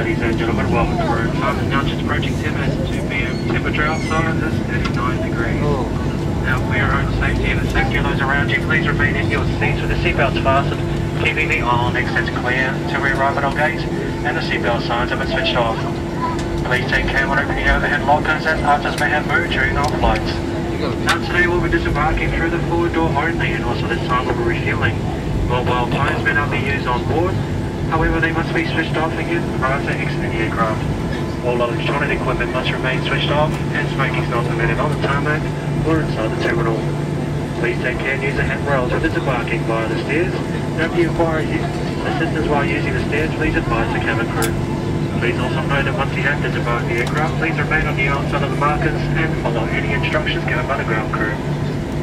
Ladies and gentlemen, welcome to Broome. Time now just approaching 10 minutes to 2 p.m. Temperature outside is 39 degrees. Now, for your own safety and the safety of those around you, please remain in your seats with the seatbelts fastened, keeping the aisle exits clear until we arrive at our gate, and the seatbelt signs have been switched off. Please take care when opening overhead lockers as items may have moved during our flights. Now today we'll be disembarking through the forward door only and also this time we'll be refueling. Mobile phones may not be used on board, however they must be switched off again prior to exiting the aircraft. All electronic equipment must remain switched off and smoking is not permitted on the tarmac or inside the terminal. Please take care and use the handrails when disembarking via the stairs. If you require assistance while using the stairs, please advise the cabin crew. Please also note that once you have disembarked the aircraft, please remain on the outside of the markers and follow any instructions given by the ground crew.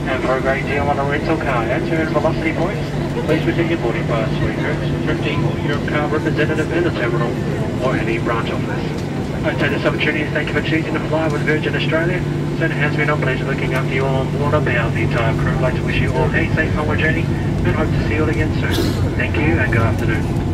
And for a great deal on a rental car certain velocity points, please visit your boarding pass sweepers, thrifting or Europcar representative in the terminal or any branch office. I take this opportunity to thank you for choosing to fly with Virgin Australia. So it has been a pleasure looking after you all on board on behalf of the entire crew. I'd like to wish you all a safe onward journey and hope to see you all again soon. Thank you and good afternoon.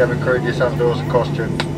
Cabin crew, just undoors the costume.